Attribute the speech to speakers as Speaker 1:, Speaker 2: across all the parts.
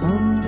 Speaker 1: 红。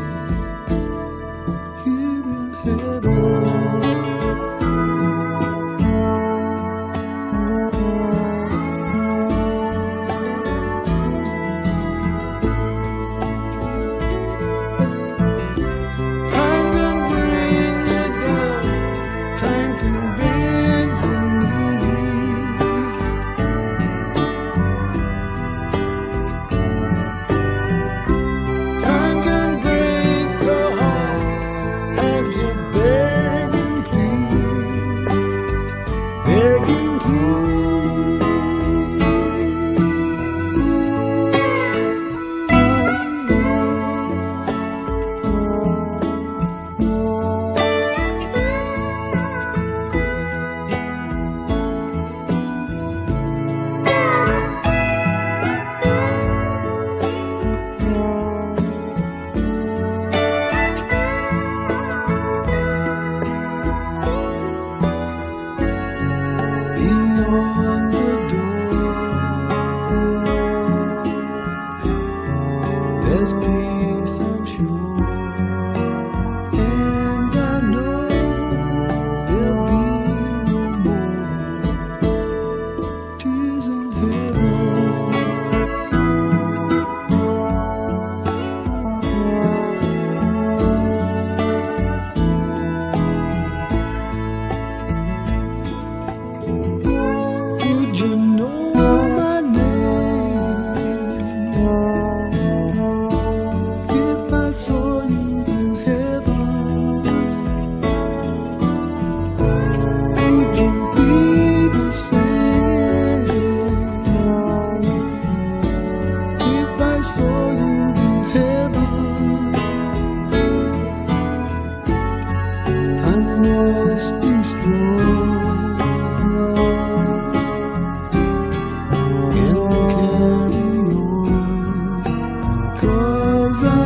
Speaker 1: on the door. There's peace, I'm sure.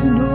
Speaker 1: know